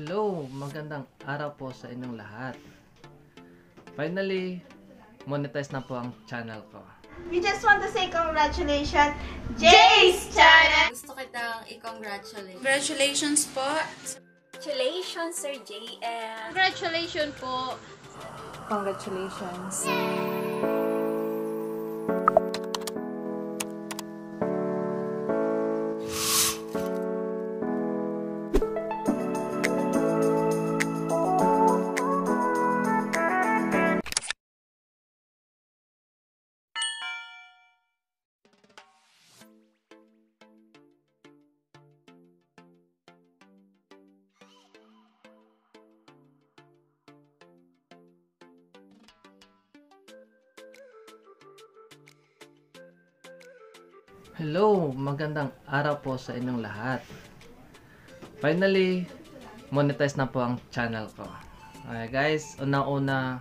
Hello, magandang araw po sa inyong lahat. Finally, monetize na po ang channel ko. We just want to say congratulations, Jay's channel! Gusto kitang i-congratulate. Congratulations po. Congratulations, Sir JM. Congratulations po. Congratulations. Hello, magandang araw po sa inyong lahat. Finally, monetize na po ang channel ko. Okay guys, una-una,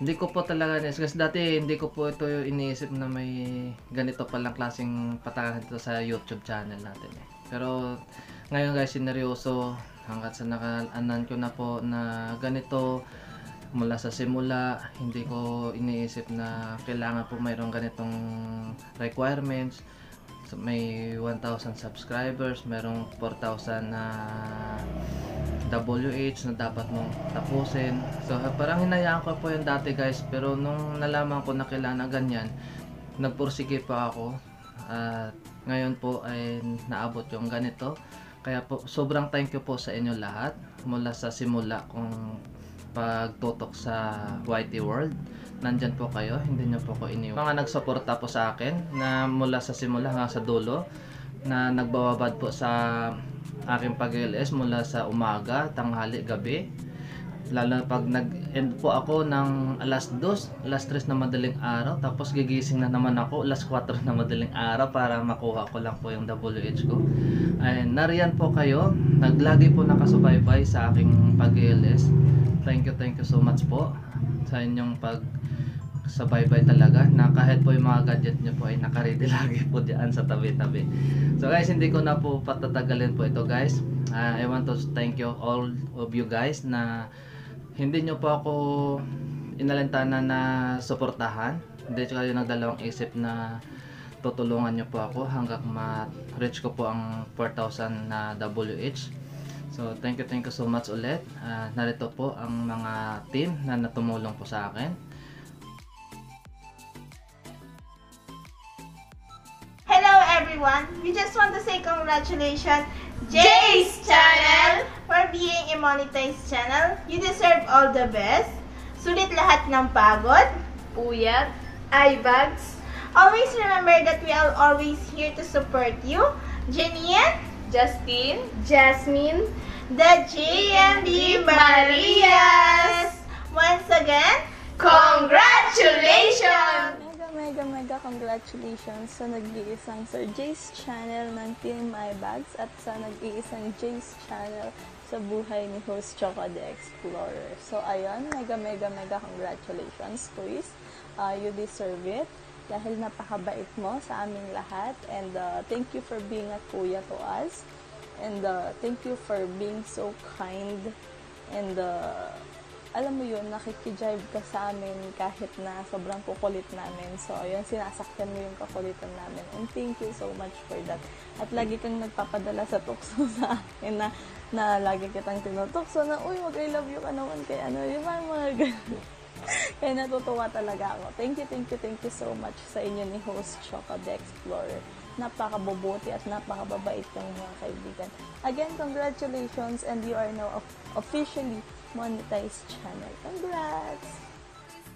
hindi ko po talaga iniisip. Kasi dati hindi ko po ito iniisip na may ganito palang klaseng patakan dito sa YouTube channel natin eh. Pero ngayon guys, sineryoso hanggat sa nakaanan ko na po na ganito mula sa simula, hindi ko iniisip na kailangan po mayroong ganitong requirements. So, may 1,000 subscribers, mayroong 4,000 na WH na dapat mong tapusin. So, parang hinayaan ko po yung dati guys, pero nung nalaman ko na kailangan ganyan, nagpursige pa ako. At ngayon po ay naabot yung ganito. Kaya po, sobrang thank you po sa inyo lahat mula sa simula kung pagtutok sa YT World. Nandyan po kayo, hindi nyo po ko iniwan. Mga nagsuporta po sa akin na mula sa simula hanggang sa dulo na nagbawabad po sa aking pag-LS mula sa umaga, tanghali, gabi. Lalo pag nag-end po ako ng alas 2, alas 3 na madaling araw, tapos gigising na naman ako alas 4 na madaling araw para makuha ko lang po yung WH ko. Ay, nariyan po kayo, naglagi po nakasubaybay sa aking pag-LS. Thank you, thank you so much po sa inyong pag sa bye-bye talaga na kahit po yung mga gadget nyo po ay nakaredy lagi po diyan sa tabi-tabi. So guys, hindi ko na po patatagalin po ito guys. Uh, I want to thank you all of you guys na hindi nyo po ako inalintana na suportahan. Hindi kayo nagdalawang isip na tutulungan nyo po ako hanggang ma-reach ko po ang 4,000 na WH. So, thank you, thank you so much ulit. Uh, narito po ang mga team na natumulong po sa akin. Hello everyone! We just want to say congratulations, Jay's channel! For being a monetized channel, you deserve all the best. Sulit lahat ng pagod. Puyat. Eye bags. Always remember that we are always here to support you. Janine, Justin. Jasmine. the JMB Marias! Once again, congratulations! Mega, mega, mega congratulations sa nag-iisang Sir Jace channel ng Team My Bags at sa nag-iisang Jace channel sa buhay ni host Choco the Explorer. So, ayun, mega, mega, mega congratulations, Toys. Uh, you deserve it dahil napakabait mo sa aming lahat and uh, thank you for being a kuya to us. And uh, thank you for being so kind. And uh, alam mo yun, nakikijive ka sa amin kahit na sobrang kukulit namin. So, ayun, sinasaktan mo yung kakulitan namin. And thank you so much for that. At lagi kang nagpapadala sa tukso sa akin na, na lagi kitang tinutokso na, uy, wag I love you ka naman kay ano, yung mga mga. Kaya natutuwa talaga ako. Thank you, thank you, thank you so much sa inyo ni host Choco the Explorer napakabubuti at napakababait ng mga kaibigan. Again, congratulations and you are now of- officially monetized channel. Congrats!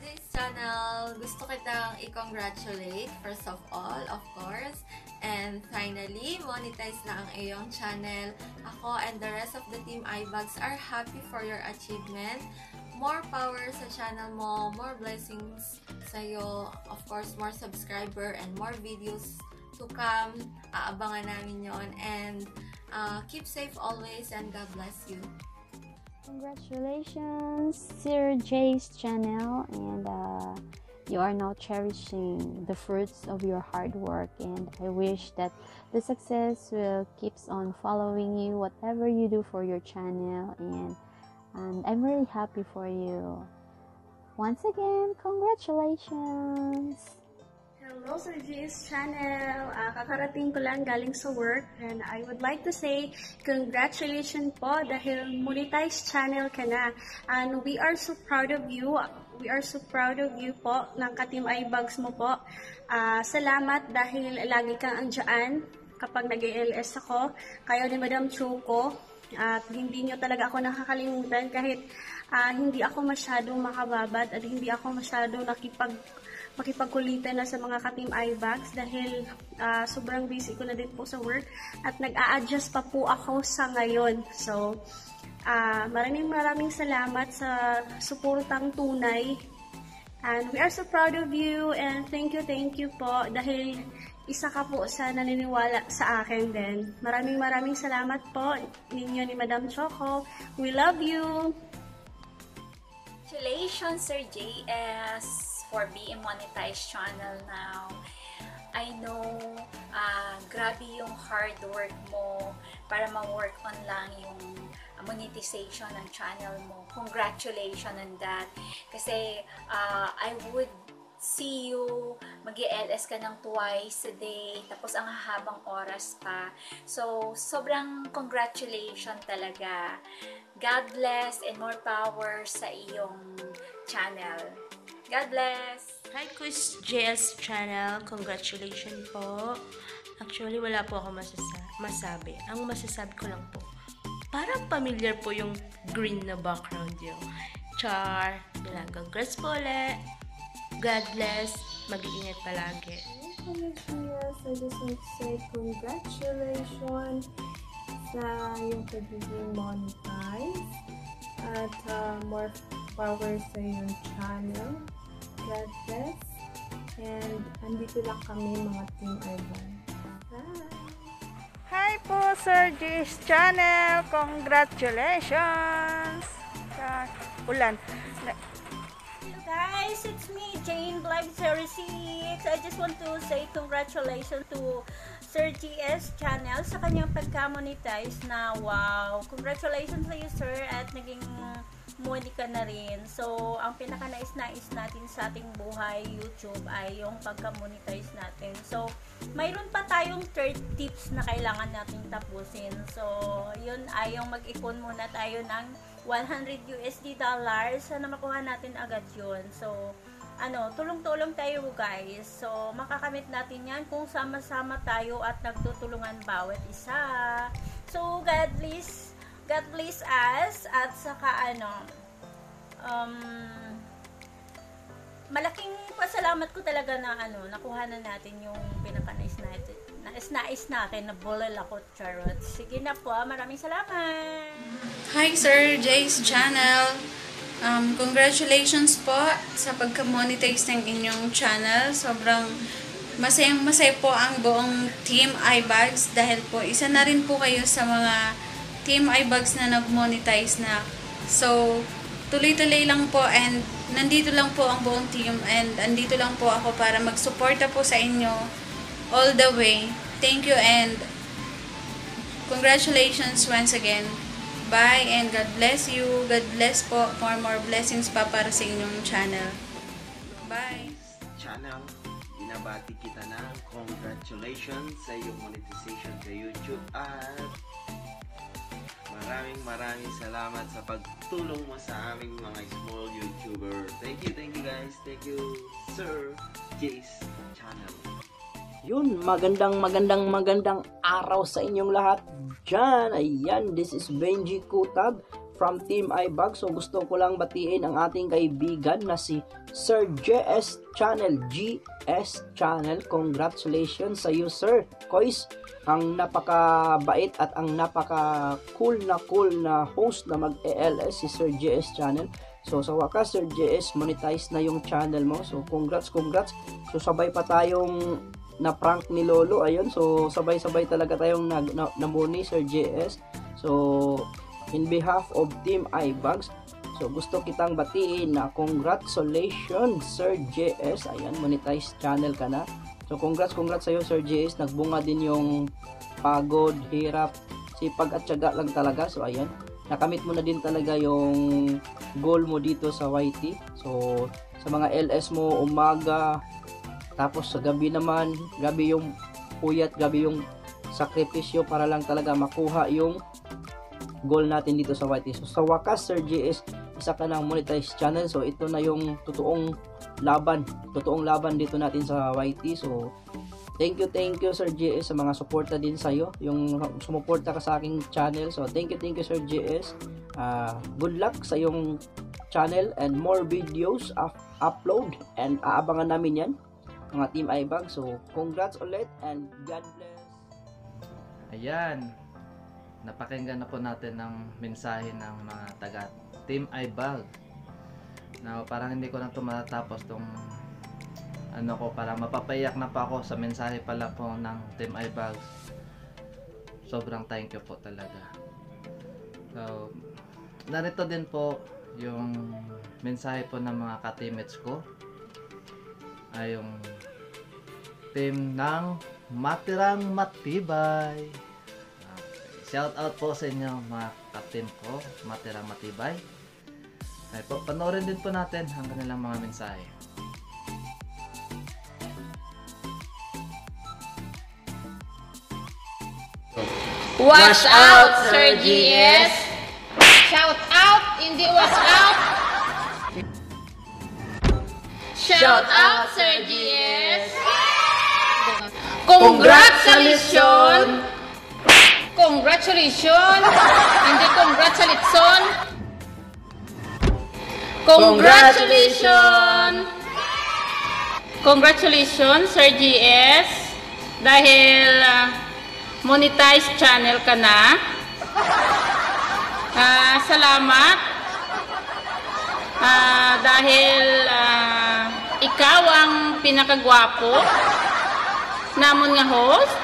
This channel, gusto kitang i-congratulate first of all, of course. And finally, monetize na ang iyong channel. Ako and the rest of the team iBags are happy for your achievement. More power sa channel mo, more blessings sa'yo. Of course, more subscriber and more videos to come. Aabangan namin yon And uh, keep safe always and God bless you. Congratulations, Sir Jay's channel, and uh, you are now cherishing the fruits of your hard work and I wish that the success will keeps on following you whatever you do for your channel and and I'm really happy for you. Once again, congratulations! Hello, Sir G's channel. Ah, kakarating ko lang galing sa work and I would like to say congratulations po dahil monetized channel ka na. And we are so proud of you. We are so proud of you po ng Katim iBugs mo po. Ah, salamat dahil lagi kang andyan kapag nag-ALS ako. Kayo ni Madam Chuko. At hindi nyo talaga ako nakakalimutan kahit ah, hindi ako masyadong makababad at hindi ako masyadong nakipag makipagkulitan na sa mga ka-team iBags dahil ah, sobrang busy ko na din po sa work at nag-a-adjust pa po ako sa ngayon. So, ah, maraming maraming salamat sa suportang tunay And we are so proud of you and thank you, thank you po dahil isa ka po sa naniniwala sa akin din. Maraming maraming salamat po ninyo ni Madam Choco. We love you! Congratulations, Sir JS, for being monetized channel now. I know, ah, grabe yung hard work mo para ma-work on lang yung monetization ng channel mo. Congratulations on that. Kasi ah, I would see you mag ls ka ng twice a day, tapos ang hahabang oras pa. So, sobrang congratulations talaga. God bless and more power sa iyong channel. God bless! Hi, Quiz JS channel. Congratulations po. Actually, wala po ako masasa-. Ang masasabi ko lang po, parang familiar po yung green na background yung char. Yun lang. Congrats po ulit. God bless. Mag-iingat palagi. I just want to say congratulations sa yung pagiging monetize at uh, more power sa yung channel. God bless. And andito lang kami mga Team Ivan. Bye! Hi po, Sir G's channel. Congratulations! Sa ulan. Guys, it's me, Jane Vlog 06. I just want to say congratulations to Sir GS channel sa kanyang pagka-monetize na wow. Congratulations sa iyo sir at naging money ka na rin. So, ang pinaka-nais-nais natin sa ating buhay YouTube ay yung pagka-monetize natin. So, mayroon pa tayong third tips na kailangan nating tapusin. So, yun ay yung mag-ipon muna tayo ng 100 USD dollars sana makuha natin agad yun. So, ano, tulong-tulong tayo guys. So, makakamit natin yan kung sama-sama tayo at nagtutulungan bawat isa. So, God bless, God bless us at saka ano, um, malaking pasalamat ko talaga na ano, nakuha na natin yung pinakanais natin. Nais-nais natin na bulal ako, charot. Sige na po, ah. maraming salamat! Hi, Sir Jay's channel. Um, congratulations po sa pagka-monetize ng inyong channel. Sobrang masayang masaya po ang buong Team iBags dahil po isa na rin po kayo sa mga Team iBags na nag-monetize na. So, tuloy-tuloy lang po and nandito lang po ang buong team and andito lang po ako para magsuporta po sa inyo all the way. Thank you and congratulations once again. Bye and God bless you. God bless po. More more blessings pa para sa inyong channel. Bye. channel. Binabati kita ng congratulations sa iyong monetization sa YouTube at maraming maraming salamat sa pagtulong mo sa aming mga small YouTuber. Thank you, thank you guys. Thank you, Sir Jace Channel. Yun, magandang magandang magandang araw sa inyong lahat dyan. Ayan, this is Benji Kutab from Team iBug. So gusto ko lang batiin ang ating kaibigan na si Sir JS Channel, GS Channel. Congratulations sa iyo, Sir. Kois, ang napakabait at ang napaka cool na cool na host na mag-ELS si Sir JS Channel. So sa wakas Sir JS monetize na yung channel mo. So congrats, congrats. So sabay pa tayong na prank ni Lolo ayun so sabay-sabay talaga tayong nag na, namuni Sir JS so in behalf of Team iBugs, so gusto kitang batiin na congratulations Sir JS. Ayan, monetize channel ka na. So congrats, congrats sa'yo Sir JS. Nagbunga din yung pagod, hirap, sipag at tiyaga lang talaga. So ayan, nakamit mo na din talaga yung goal mo dito sa YT. So sa mga LS mo, umaga, tapos sa gabi naman, gabi yung puyat, gabi yung sakripisyo para lang talaga makuha yung goal natin dito sa YT. So sa wakas Sir JS, isa ka ng monetized channel. So ito na yung totoong laban, totoong laban dito natin sa YT. So thank you, thank you Sir JS sa mga suporta din sa iyo, yung sumuporta ka sa aking channel. So thank you, thank you Sir JS. Ah, good luck sa yung channel and more videos up upload and aabangan namin yan mga team iBag. So congrats ulit and God bless. Ayan. Napakinggan na po natin ng mensahe ng mga taga Team iBag. Now, parang hindi ko na ito matatapos tong ano ko, parang mapapayak na pa ako sa mensahe pala po ng Team iBag. Sobrang thank you po talaga. So, narito din po yung mensahe po ng mga ka-teammates ko ay yung team ng Matirang Matibay. Okay. Shout out po sa inyo mga ka-team ko, Matirang Matibay. Ay po, panoorin din po natin ang kanilang mga mensahe. Watch out, Sir GS! Shout out, hindi watch out! Shout out, Sir GS! Congratulations! Congratulations! Hindi congratulations! Congratulations! Congratulations, Sir GS! Dahil ah, monetized channel ka na. Ah, salamat. Ah, dahil ah, ikaw ang pinakagwapo namon nga host,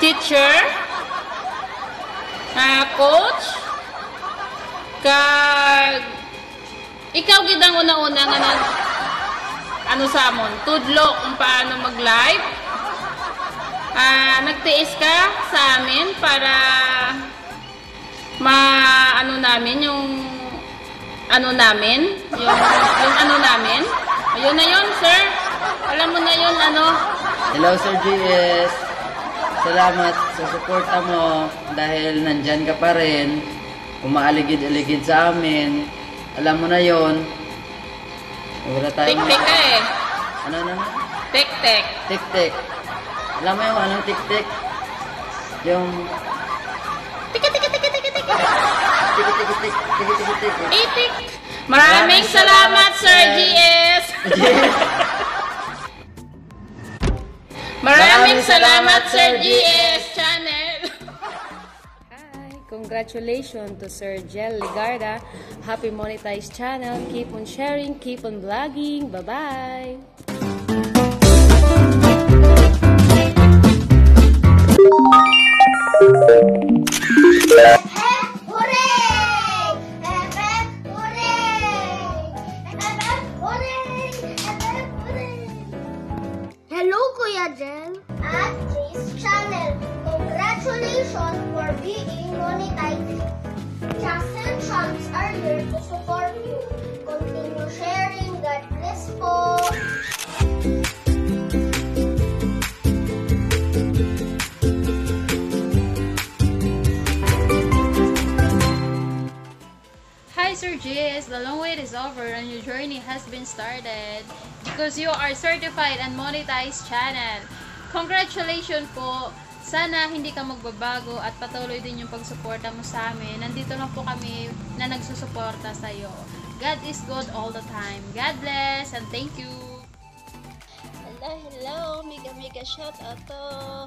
teacher, ah, coach, kag ikaw gid ang una-una nga nag ano sa amon, tudlo kung paano mag-live. Ah, nagtiis ka sa amin para ma ano namin yung ano namin, yung yung ano namin. Ayun na yun, sir. Alam mo na yun, ano. Hello Sir GS. Salamat sa suporta mo dahil nandyan ka pa rin. Umaaligid-aligid sa amin. Alam mo na yon. Wala tayong... Tik-tik ka eh. Ano na? Tik-tik. Tik-tik. Alam mo yung anong tik-tik? Yung... Tika-tika-tika-tika-tika. Tik-tik-tik. Tik-tik-tik. Itik. Maraming salamat, Sir GS. Maraming salamat, Sir GS Channel. Congratulations to Sir Jel Ligarda. Happy monetized channel. Keep on sharing, keep on vlogging. Bye-bye. The long wait is over and your journey has been started because you are certified and monetized channel. Congratulations po! Sana hindi ka magbabago at patuloy din yung pagsuporta mo sa amin. Nandito lang po kami na nagsusuporta sa iyo. God is good all the time. God bless and thank you! Hello, hello! Mega mega shout out to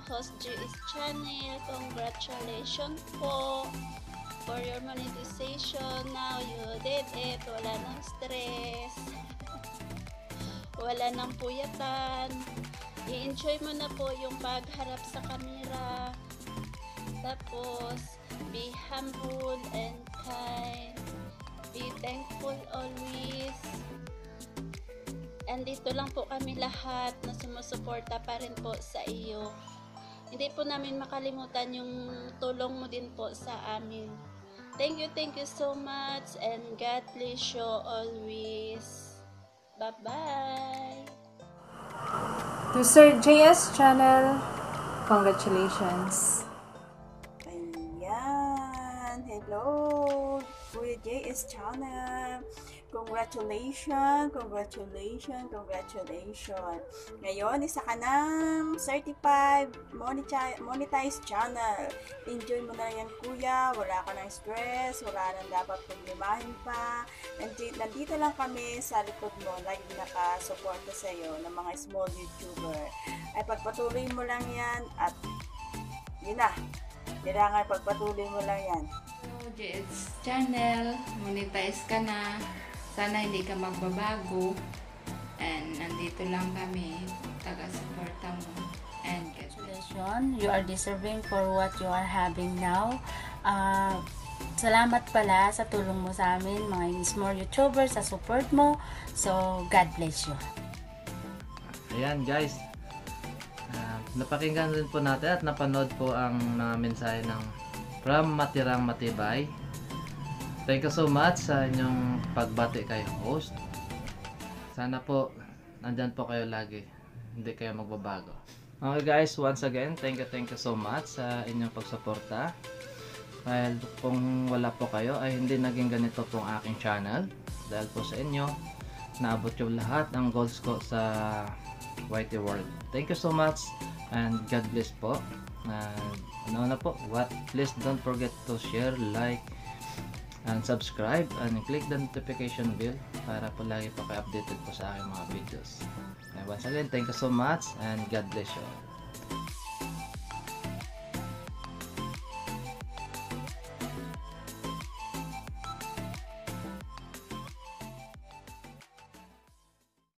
Host GS channel. Congratulations po for your monetization. Now you did it. Wala nang stress. Wala nang puyatan. I-enjoy mo na po yung pagharap sa camera. Tapos, be humble and kind. Be thankful always. Andito lang po kami lahat na sumusuporta pa rin po sa iyo. Hindi po namin makalimutan yung tulong mo din po sa amin. Thank you, thank you so much and God bless you always. Bye-bye! To Sir JS Channel, congratulations. Ayan! Hello! Kuya JS Channel! Congratulations! Congratulations! Congratulations! Ngayon, isa ka ng certified monetize, monetized channel. Enjoy mo na yan, kuya. Wala ka ng stress. Wala nang dapat problemahin pa. Nandito, nandito lang kami sa likod mo. Lagi nakasuporta sa iyo ng mga small YouTuber. Ay pagpatuloy mo lang yan at yun na. Kailangan pagpatuloy mo lang yan. Hello, JS Channel. Monetize ka na. Sana hindi ka magbabago. And nandito lang kami. Taga-suporta mo. And Congratulations. You are deserving for what you are having now. Uh, salamat pala sa tulong mo sa amin, mga small YouTubers, sa support mo. So, God bless you. Ayan guys. Ah, napakinggan rin po natin at napanood po ang mga mensahe ng From Matirang Matibay. Thank you so much sa inyong pagbati kay host. Sana po nandyan po kayo lagi. Hindi kayo magbabago. Okay guys, once again, thank you, thank you so much sa inyong pagsuporta. Dahil kung wala po kayo ay hindi naging ganito pong aking channel. Dahil po sa inyo, naabot yung lahat ng goals ko sa Whitey World. Thank you so much and God bless po. And ano na po, what please don't forget to share, like, and subscribe and click the notification bell para po lagi po kayo updated po sa aking mga videos. And once again, thank you so much and God bless you all.